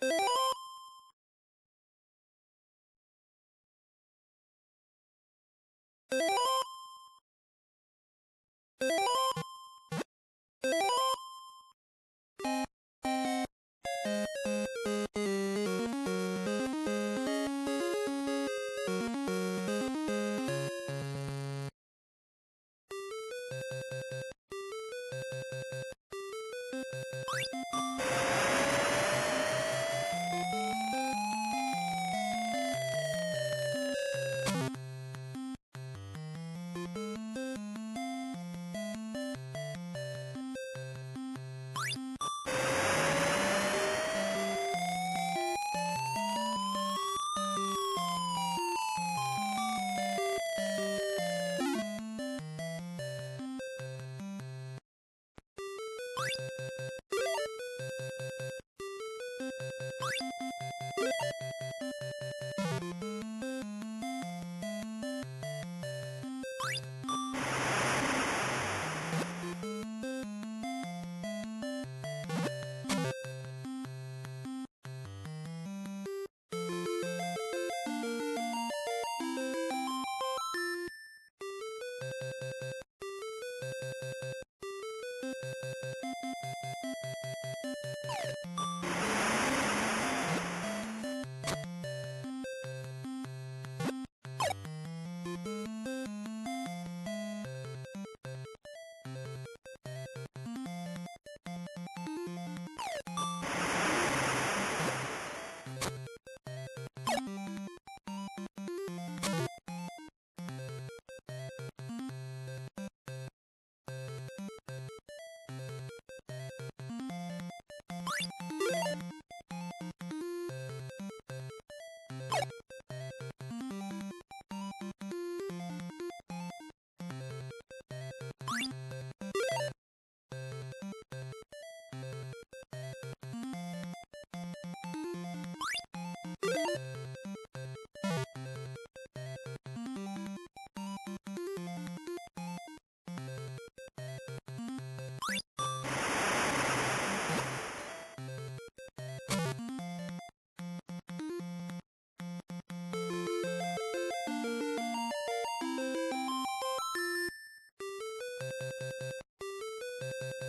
you Thank you. ファンの方がまだまだ見えてないですよね。you you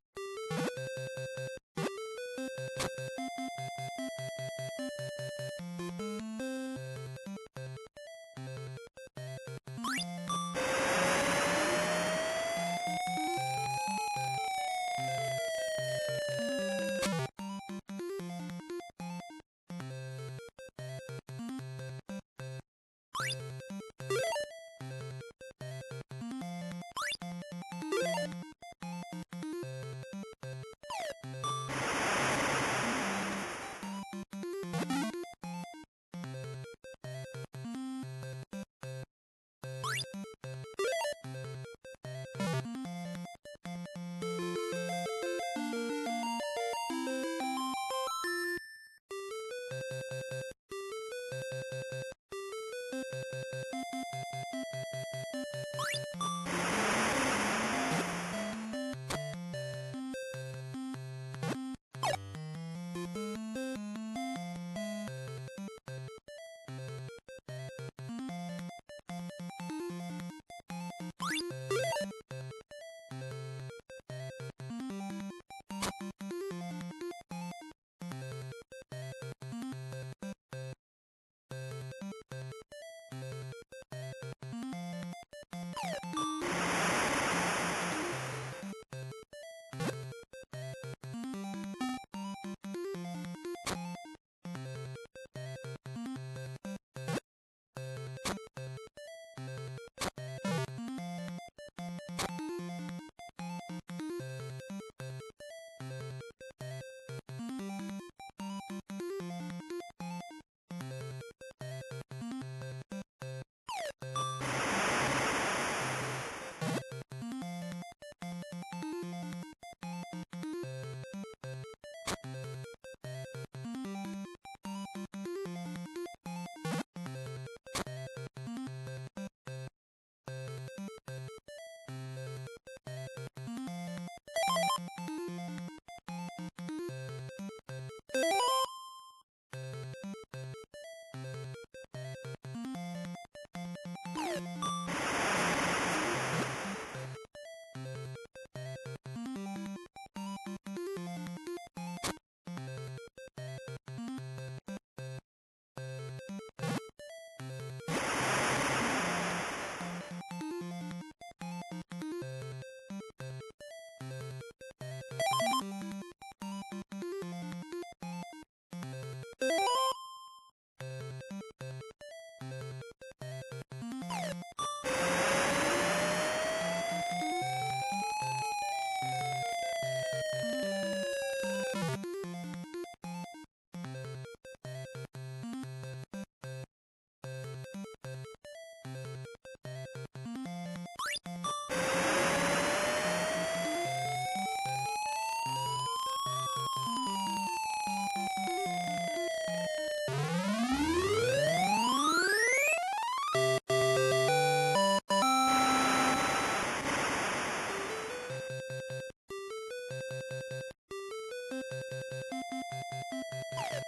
Thank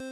you.